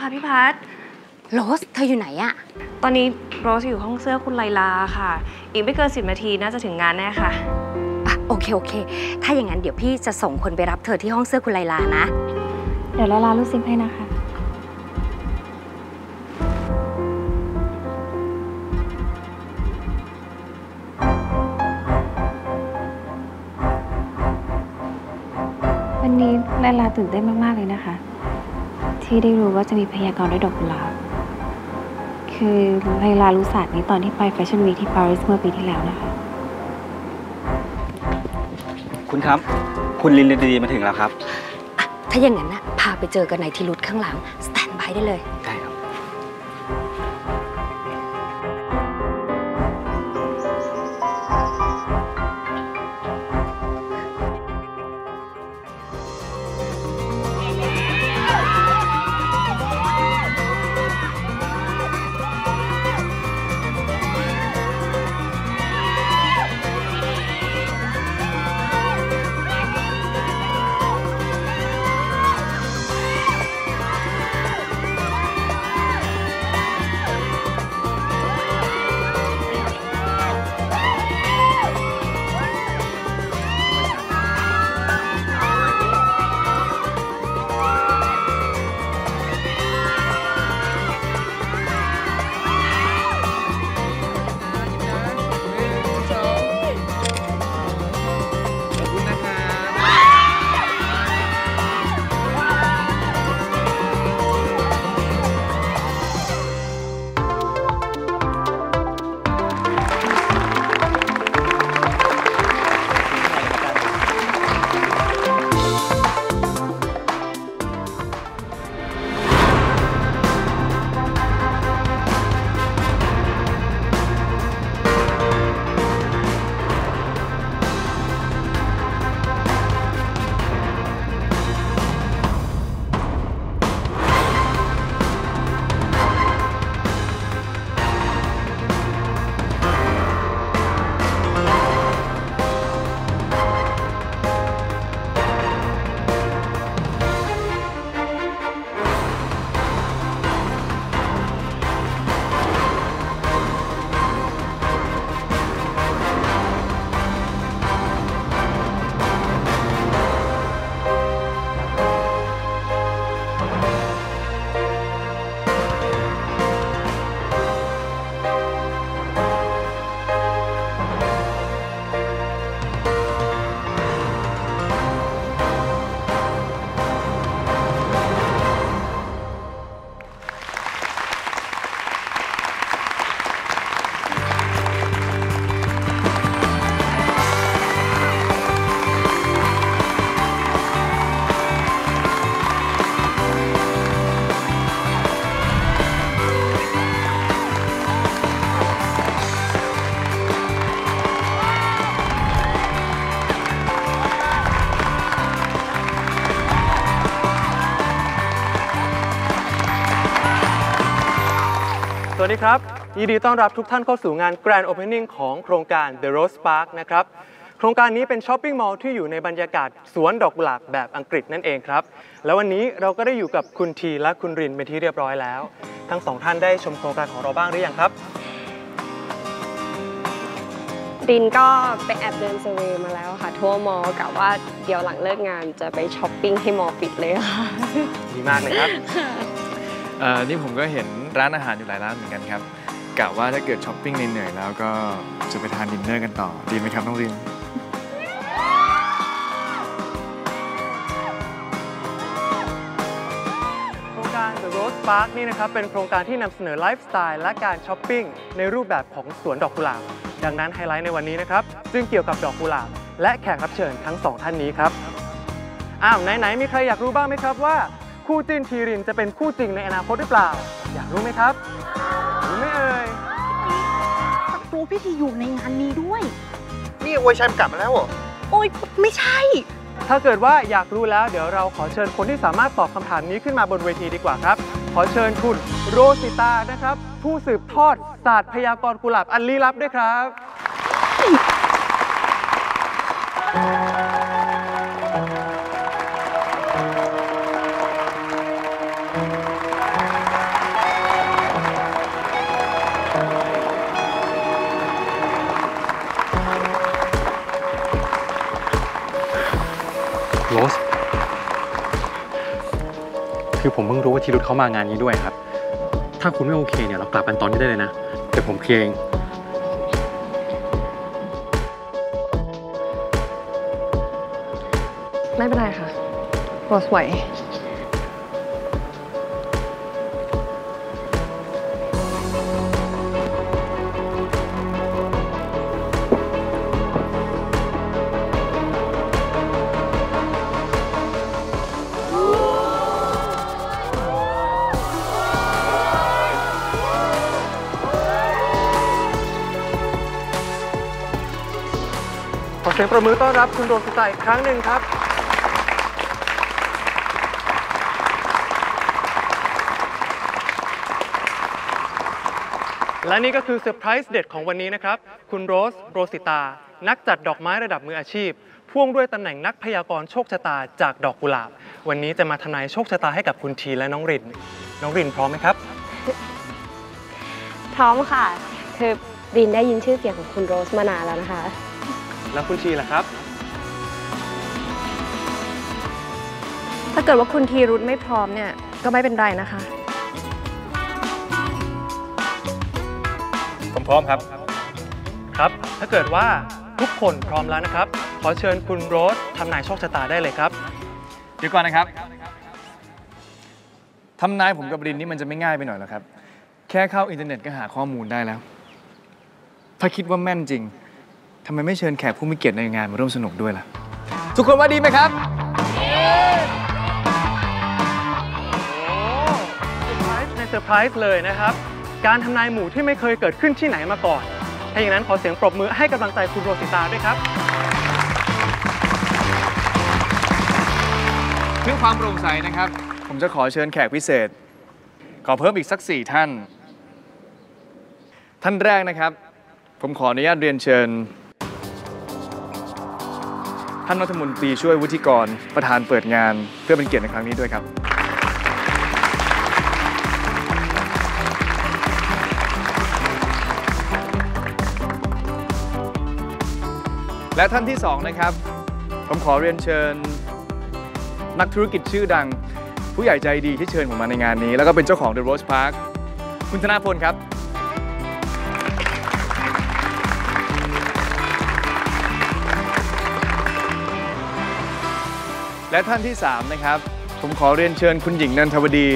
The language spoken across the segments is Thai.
ค่ะพี่พัทโรส เธออยู่ไหนอะตอนนี้โรสอยู่ห้องเสื้อคุณไลลาค่ะ อีกไม่เกินสิบนาทีน่าจะถึงงานแน่ค่ะอะโอเค โอเค ถ้าอย่างนั้นเดี๋ยวพี่จะส่งคนไปรับเธอที่ห้องเสื้อคุณไลลานะ เดี๋ยวไลลาลูกซิมให้นะคะ วันนี้ไลลาตื่นเต้นมาก ๆ เลยนะคะ ที่ได้รู้ว่าจะมีพยากรณ์ด้วยดอกกุหลาบคือไลลารู้ศาสตร์นี้ตอนที่ไปแฟชั่นวีคที่ปารีสเมื่อปีที่แล้วนะคะ คุณครับ คุณลินดีมาถึงแล้วครับอะถ้าอย่างนั้นนะพาไปเจอกันในที่รุดข้างหลัง สแตนบายได้เลย สวัสดีครับ ยินดีต้อนรับทุกท่านเข้าสู่งาน Grand Opening ของโครงการ The Rose Park นะครับ โครงการนี้เป็น shopping mall ที่อยู่ในบรรยากาศสวนดอกกุหลาบแบบอังกฤษนั่นเองครับ แล้ววันนี้เราก็ได้อยู่กับคุณทีและคุณรินเป็นที่เรียบร้อยแล้ว ทั้งสองท่านได้ชมโครงการของเราบ้างหรือยังครับ รินก็ไปแอบเดิน survey มาแล้วค่ะ ทั่ว mall กะว่าเดี๋ยวหลังเลิกงานจะไปช้อปปิ้งให้ mall ปิดเลยค่ะ ดีมากเลยครับเอ่อ นี่ผมก็เห็นร้านอาหารอยู่หลายร้านเหมือนกันครับกะว่าถ้าเกิดช้อปปิ้งเหนื่อยๆแล้วก็จะไปทานดินเนอร์กันต่อ ดีไหมครับน้องรินโครงการ The Rose Park นี่นะครับ เป็นโครงการที่นำเสนอไลฟ์สไตล์และการช้อปปิ้งในรูปแบบของสวนดอกกุหลาบ ดังนั้นไฮไลท์ในวันนี้นะครับ ซึ่งเกี่ยวกับดอกกุหลาบ และแขกรับเชิญทั้งสองท่านนี้ครับ อ้าวไหนๆมีใครอยากรู้บ้างไหมครับว่า คู่จิ้นทีรินจะเป็นคู่จริงในอนาคตหรือเปล่า อยากรู้ไหมครับรู้ไหมเอ่ยตัวพี่ทีอยู่ในงานนี้ด้วย นี่อวยชัยมันกลับมาแล้วเหรอโอ้ยไม่ใช่ ถ้าเกิดว่าอยากรู้แล้วเดี๋ยวเราขอเชิญคนที่สามารถตอบคำถามนี้ขึ้นมาบนเวทีดีกว่าครับ ขอเชิญคุณโรสิตานะครับ ผู้สืบทอดศาสตร์พยากรณ์กุหลาบอันลี้ลับด้วยครับ คือผมเพิ่งรู้ว่าทีรุธเขามางานนี้ด้วยครับ ถ้าคุณไม่โอเคเนี่ยเรากลับกันตอนนี้ได้เลยนะเดี๋ยวผมเคลียร์เองไม่เป็นไรค่ะบอสไหว เสียงปรบมือต้อนรับคุณโรสิตาอีกครั้งหนึ่งครับ และนี่ก็คือเซอร์ไพรส์เด็ดของวันนี้นะครับ คุณโรส โรสิตา นักจัดดอกไม้ระดับมืออาชีพ พ่วงด้วยตำแหน่งนักพยากรณ์โชคชะตาจากดอกกุหลาบ วันนี้จะมาทำนายโชคชะตาให้กับคุณทีและน้องริน น้องรินพร้อมไหมครับ พร้อมค่ะ คือรินได้ยินชื่อเสียงของคุณโรสมานานแล้วนะคะ แล้วคุณทีล่ะครับ ถ้าเกิดว่าคุณทีรุธไม่พร้อมเนี่ย ก็ไม่เป็นไรนะคะ ผมพร้อมครับ ครับ ถ้าเกิดว่าทุกคนพร้อมแล้วนะครับ ขอเชิญคุณโรสทำนายโชคชะตาได้เลยครับเดี๋ยวก่อนนะครับทำนายผมกับรินนี่มันจะไม่ง่ายไปหน่อยเหรอครับ แค่เข้าอินเทอร์เน็ตก็หาข้อมูลได้แล้ว ถ้าคิดว่าแม่นจริง ทำไมไม่เชิญแขกผู้มีเกียรติในงานมาร่วมสนุกด้วยล่ะ ทุกคนว่าดีไหมครับ ในเซอร์ไพรส์เลยนะครับ การทำนายหมู่ที่ไม่เคยเกิดขึ้นที่ไหนมาก่อน ถ้าอย่างนั้นขอเสียงปรบมือให้กำลังใจคุณโรสิตาด้วยครับเพื่อความโปร่งใสนะครับ ผมจะขอเชิญแขกพิเศษ ขอเพิ่มอีกสักสี่ท่าน ท่านแรกนะครับ ผมขออนุญาตเรียนเชิญท่านรัฐมนตรีช่วยวุฒิกรประธานเปิดงาน เพื่อเป็นเกียรติในครั้งนี้ด้วยครับ และท่านที่สองนะครับ ผมขอเรียนเชิญ นักธุรกิจชื่อดัง ผู้ใหญ่ใจดีที่เชิญผมมาในงานนี้ แล้วก็เป็นเจ้าของ The Rose Park คุณธนาพลครับ และท่านที่ 3 นะครับ ผมขอเรียนเชิญคุณหญิงนันทวดี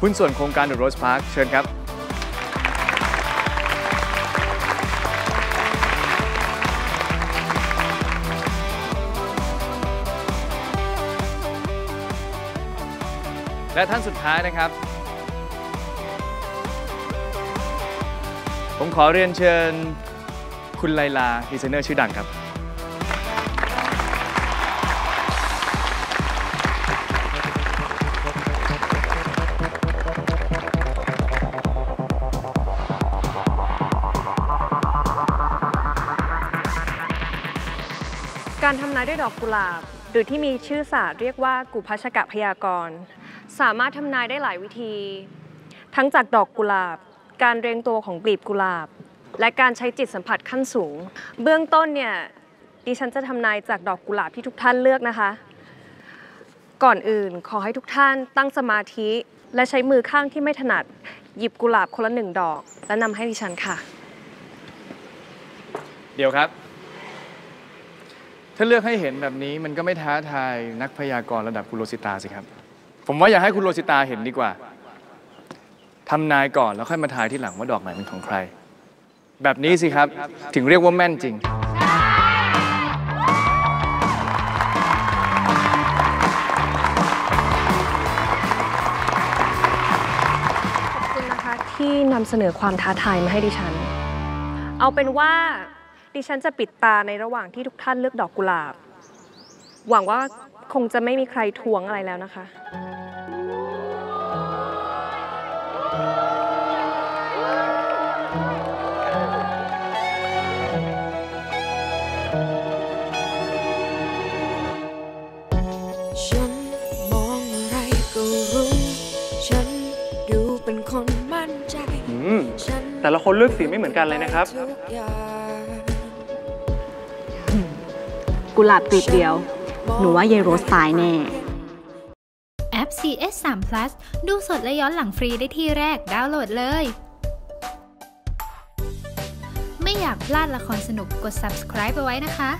หุ้นส่วนโครงการ The Rose Park เชิญครับ และท่านสุดท้ายนะครับ ผมขอเรียนเชิญคุณไลลาดีไซเนอร์ชื่อดังครับ การทำนายด้วยดอกกุหลาบ หรือที่มีชื่อศาสตร์เรียกว่ากุพัชกะพยากรณ์ สามารถทำนายได้หลายวิธี ทั้งจากดอกกุหลาบ การเรียงตัวของกลีบกุหลาบ และการใช้จิตสัมผัสขั้นสูง เบื้องต้นเนี่ยดิฉันจะทำนายจากดอกกุหลาบที่ทุกท่านเลือกนะคะ ก่อนอื่นขอให้ทุกท่านตั้งสมาธิ และใช้มือข้างที่ไม่ถนัด หยิบกุหลาบคนละหนึ่งดอก และนำให้ดิฉันค่ะ เดี๋ยวครับ ถ้าเลือกให้เห็นแบบนี้มันก็ไม่ท้าทายนักพยากรณ์ระดับคุณโรสิตาสิครับ ผมว่าอยากให้คุณโรสิตาเห็นดีกว่าทำนายก่อนแล้วค่อยมาทายที่หลังว่าดอกไหนเป็นของใคร แบบนี้สิครับถึงเรียกว่าแม่นจริงขอบคุณนะคะที่นำเสนอความท้าทายมาให้ดิฉัน เอาเป็นว่า ดิฉันจะปิดตาในระหว่างที่ทุกท่านเลือกดอกกุหลาบ หวังว่าคงจะไม่มีใครทวงอะไรแล้วนะคะฉันมองอะไรก็รู้ฉันดูเป็นคนมั่นใจอืมฉันแต่ละคนเลือกสีไม่เหมือนกันเลยนะครับ กุหลาบกลีบเดียว หนูว่ายายโรสตายแน่ แอป CS 3 Plus ดูสดและย้อนหลังฟรีได้ที่แรกดาวน์โหลดเลย ไม่อยากพลาดละครสนุกกด subscribe ไปไว้นะคะ